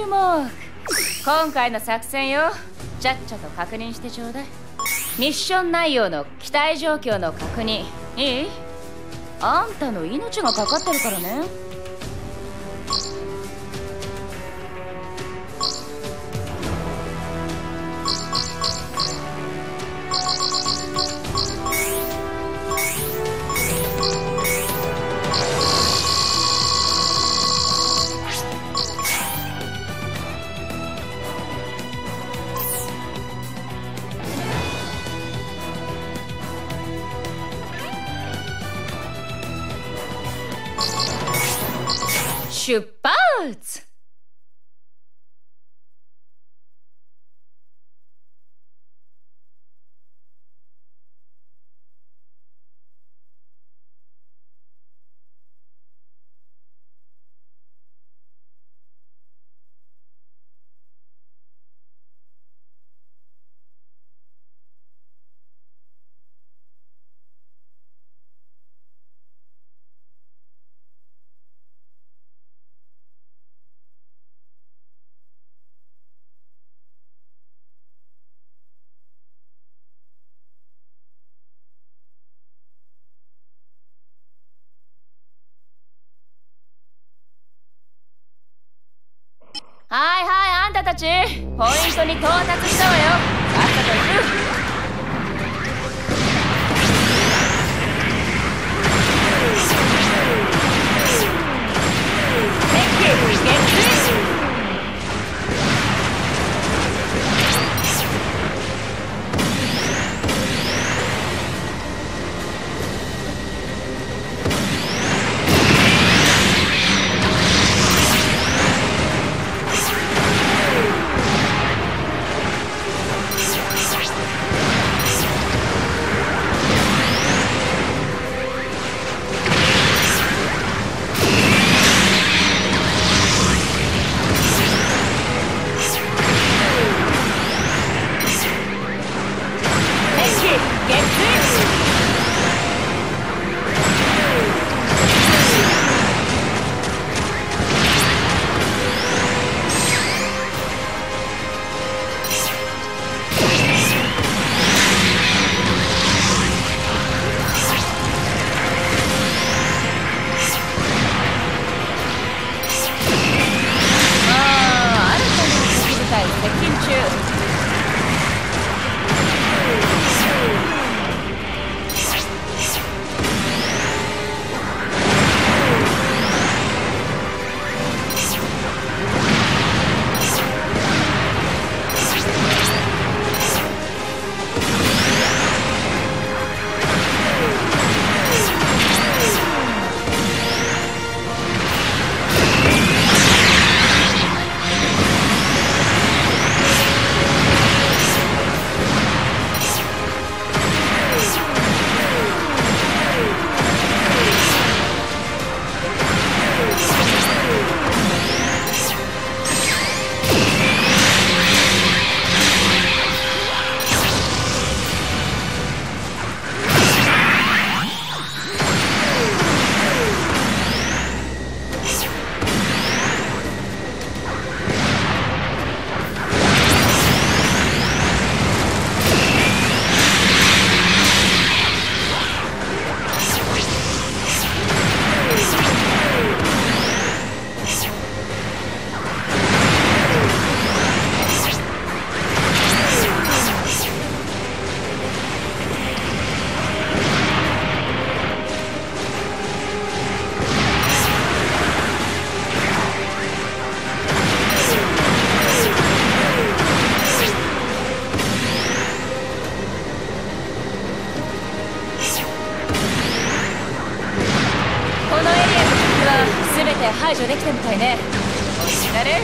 注目。今回の作戦よ。ちゃっちゃと確認してちょうだい。ミッション内容の期待状況の確認。いいあんたの命がかかってるからね。Schubert! ちポイントに到達したわよ。さっさと行く。解除できたみたいね。お疲れ